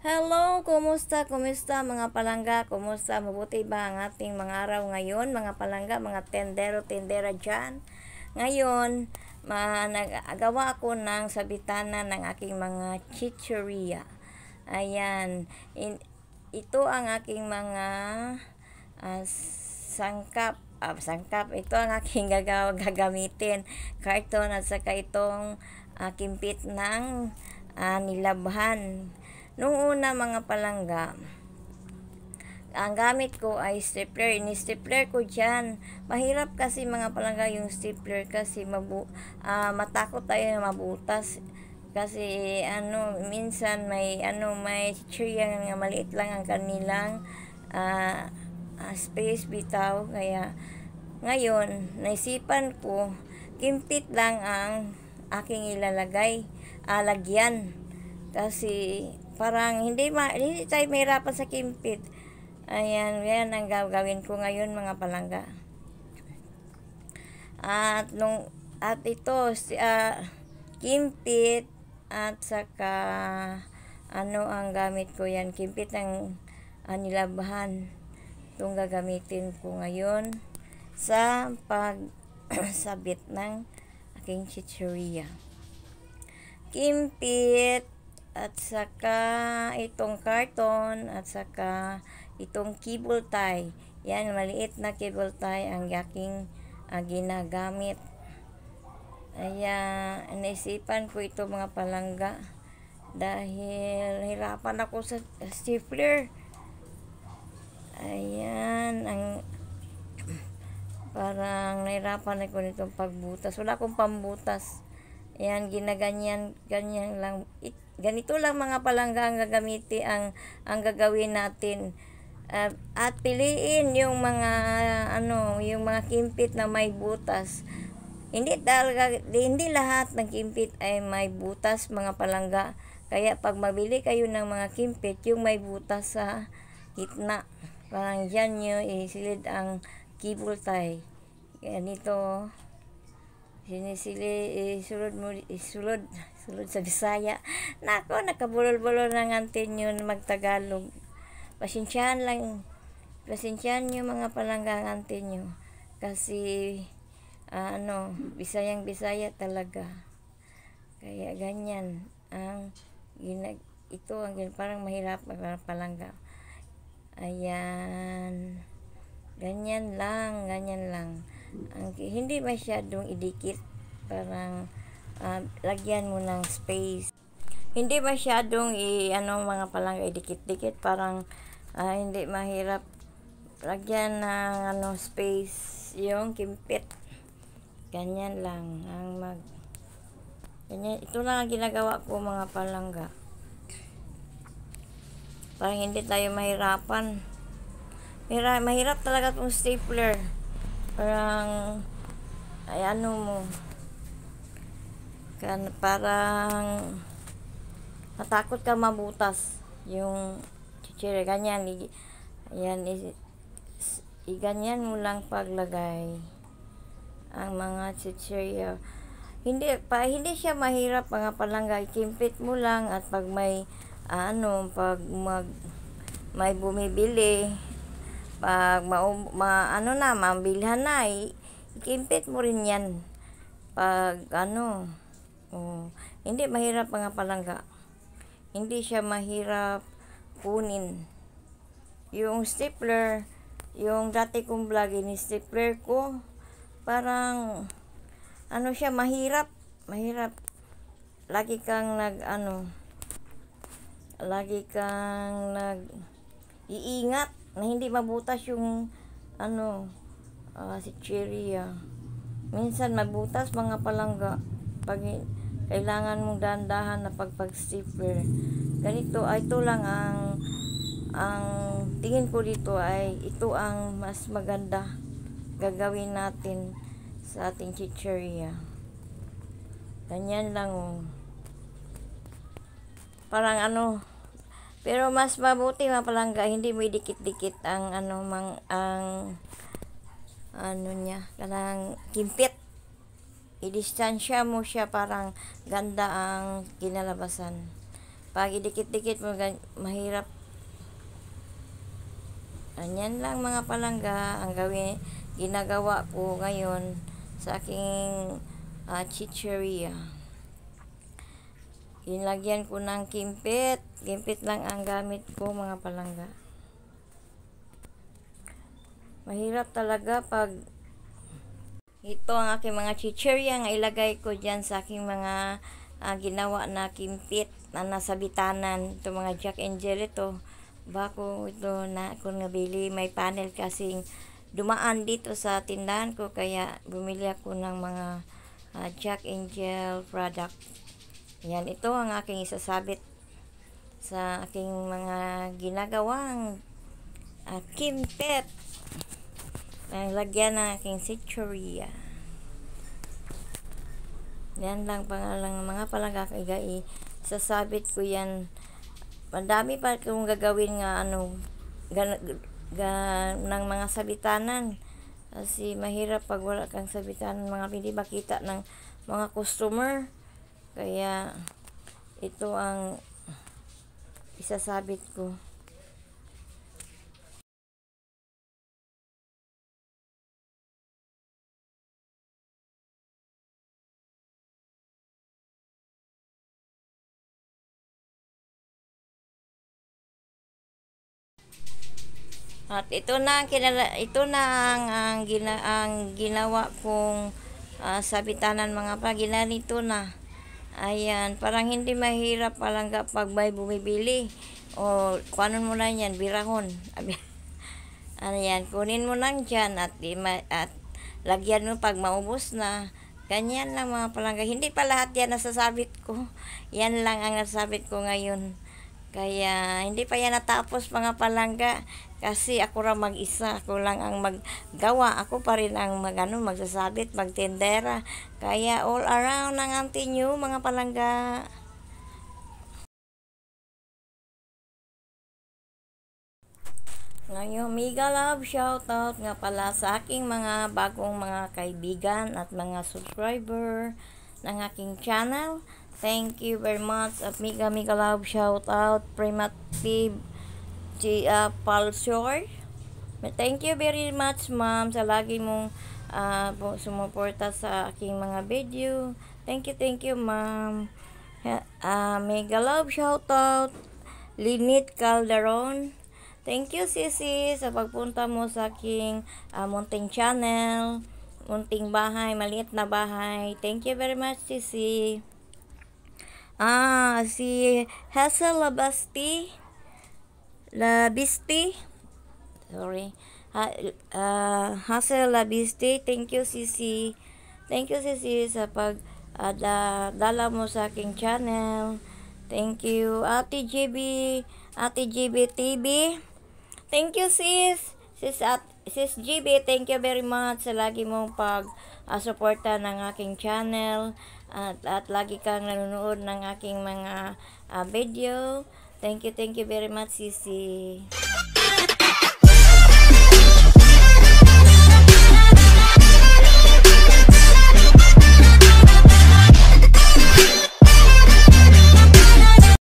Hello, kumusta, kumusta mga palangga, kumusta, mabuti ba ang ating mga araw ngayon, mga palangga, mga tendero, tendera dyan. Ngayon, ma nagawa ako ng sabitana ng aking mga chicheria. Ayan, in, ito ang aking mga uh, sangkap, uh, sangkap, ito ang aking gagaw, gagamitin, karton at saka itong uh, kimpit ng uh, nilabhan Nung una mga palangga, ang gamit ko ay stapler. Ini-stapler ko dyan. Mahirap kasi mga palangga yung stapler kasi mabu uh, matakot tayo na mabutas. Kasi ano, minsan may ano may chichirya nga maliit lang ang kanilang uh, uh, space bitaw. Kaya ngayon, naisipan ko, kimpit lang ang aking ilalagay, alagyan. Kasi parang hindi, ma, hindi tayo mahirapan sa kimpit. Ayan, yan ang gagawin ko ngayon mga palangga. At nung at ito si uh, kimpit at saka ano ang gamit ko yan kimpit ng uh, nilabahan itong gagamitin ko ngayon sa pagsabit ng aking chicheria kimpit at saka itong karton at saka itong cable tie. Yan maliit na cable tie ang yaking uh, ginagamit. Kaya naisipan ko ito mga palangga dahil hirapan ako sa stapler ayan ang parang nahirapan ako nitong pagbutas. Wala akong pambutas Ayan, ginaganyan, ganyan lang. It, ganito lang mga palangga ang gagamiti, ang, ang gagawin natin. Uh, at piliin yung mga, ano, yung mga kimpit na may butas. Hindi talaga, hindi lahat ng kimpit ay may butas mga palangga. Kaya pag mabili kayo ng mga kimpit, yung may butas sa gitna. Parang dyan nyo isilid ang cable tie. Ganito sinisili isulod mo isulod sulod sa Bisaya. Nako nakabulol-bulol ng antin yun magtagalog. Pasensyahan lang pasensyahan nyo mga palanggang antin nyo. Kasi uh, ano Bisayang Bisaya talaga. Kaya ganyan ang ginag ito ang parang mahirap parang palangga. Ayan ganyan lang ganyan lang. Ang, hindi masyadong idikit. Parang uh, lagyan mo ng space. Hindi masyadong i ano mga palang idikit-dikit. Parang uh, hindi mahirap. Lagyan ng ano space. Yung kimpit. Ganyan lang ang mag ganyan. Ito lang ang ginagawa ko mga palangga. Parang hindi tayo mahirapan mahirap, mahirap talaga itong stapler. Parang ay ano mo? Kan parang natakot ka mabutas. Yung chichire ganyan i, yan i, i, ganyan mo lang paglagay ang mga chichirya. Hindi pa hindi siya mahirap mga palangga. Kimpit mo lang at pag may ano pag mag may bumibili pag ma, ma ano na mabilhan na ikimpit mo rin yan. Pag ano oh, hindi mahirap mga palangga. Hindi siya mahirap kunin. Yung stapler yung dati kong vlog ni stapler ko parang ano siya mahirap mahirap. Lagi kang nag ano lagi kang nag iingat na hindi mabutas yung ano uh, si cherry ah. minsan mabutas mga palangga pag kailangan mong dandahan na pagpag stapler ganito ay ito lang ang ang tingin ko dito ay ito ang mas maganda gagawin natin sa ating chicheria ganyan lang oh. Parang ano pero mas mabuti mga palangga, hindi mo dikit-dikit ang ano mang ang ano niya, kanang kimpit. I-distansya mo siya parang ganda ang kinalabasan. Pag idikit-dikit mo, mahirap. Anyan lang mga palangga ang gawin, ginagawa ko ngayon sa aking uh, chicheria. Inlagyan ko ng kimpit. Kimpit lang ang gamit ko mga palangga. Mahirap talaga pag ito ang aking mga chicheria nga ilagay ko dyan sa aking mga uh, ginawa na kimpit na nasa bitanan. Ito mga Jack and Jill ito. Bako ito na ako nabili. May panel kasing dumaan dito sa tindahan ko kaya bumili ako ng mga uh, Jack Jill product. Yan, ito ang aking isasabit sa aking mga ginagawang uh, kimpit. Ang lagyan ng aking sitcheria. Yan lang pangalang mga palaga kaya sasabit ko yan. Madami pa kung gagawin nga ano gan, gan, ng mga sabitanan. Kasi mahirap pag wala kang sabitanan, mga hindi makita ng mga customer. Kaya ito ang isasabit ko. At ito na ang kinala, ito na ang ang, gina, ang ginawa kong uh, sabitanan mga pa ginanito na. Ayan, parang hindi mahirap palangga pag may bumibili. O kuanon mo na yan, birahon. ano yan, kunin mo lang dyan at, at lagyan mo pag maubos na. Ganyan lang mga palangga. Hindi pa lahat yan nasasabit ko. Yan lang ang nasasabit ko ngayon. Kaya hindi pa yan natapos mga palangga kasi ako ra mag-isa, ako lang ang maggawa, ako pa rin ang magano magsasabit, magtendera. Kaya all around ang auntie nyo mga palangga. Ngayon, mega love shoutout nga pala sa aking mga bagong mga kaibigan at mga subscriber ng aking channel. Thank you very much at mega mega love shout out Primative G uh, Palsor. Thank you very much ma'am sa lagi mong uh, sumuporta sa aking mga video. Thank you, thank you ma'am. Uh, mega love shout out Linit Calderon. Thank you Sisi sa pagpunta mo sa aking uh, munting channel. Munting bahay, maliit na bahay. Thank you very much Sisi. Ah, si Hazel Labasti. Labisti. Sorry. Ha, uh, Hazel Labisti. Thank you, Sisi. Thank you, Sisi, sa pag uh, da, dala mo sa aking channel. Thank you, Ate JB. Ate JB TV. Thank you, sis. Sis, at, sis GB, thank you very much sa lagi mong pag-suporta uh, ng aking channel at, at lagi kang nanonood ng aking mga uh, video. Thank you, thank you very much, Sisi.